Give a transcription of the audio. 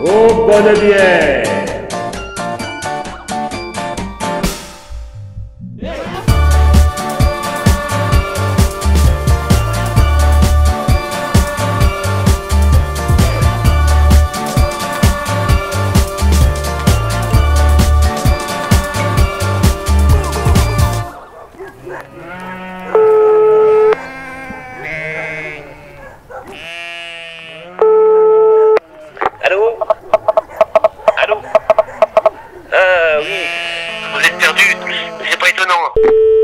Oh, bonne bière Yeah. não.